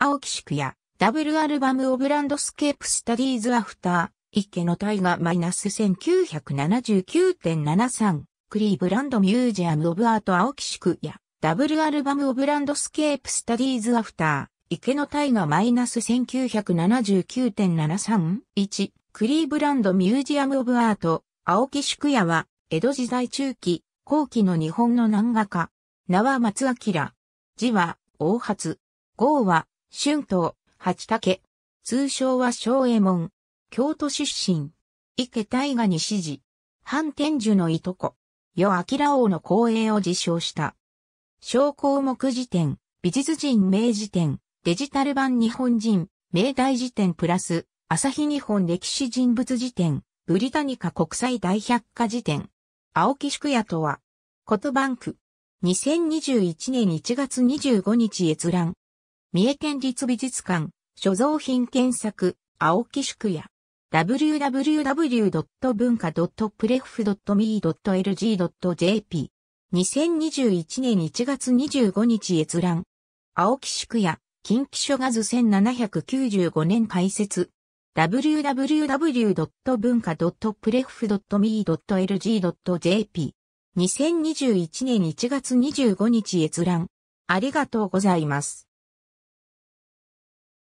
青木宿や、ダブルアルバムオブランドスケープスタディーズアフター、池の大河マイナス1979.73、クリーブランドミュージアムオブアート青木宿や、ダブルアルバムオブランドスケープスタディーズアフター、池の大河マイナス1979.73、1、クリーブランドミュージアムオブアート、青木宿屋は、江戸時代中期、後期の日本の南画家。名は松明。字は、大発。号は、春東、八竹。通称は小右衛門。京都出身。池大河に指示。反天寿のいとこ。与明王の光栄を自称した。小項目辞典、美術人明辞典、デジタル版日本人、明大辞典プラス、朝日日本歴史人物辞典、ブリタニカ国際大百科辞典。青木宿屋とは、ことバンク。2021年1月25日閲覧。三重県立美術館、所蔵品検索、青木宿屋。www. 文化 .pref.me.lg.jp。2021年1月25日閲覧。青木宿屋、近畿書画図1795年開設。www. 文化 .pref.me.lg.jp 2021年1月25日閲覧。ありがとうございます。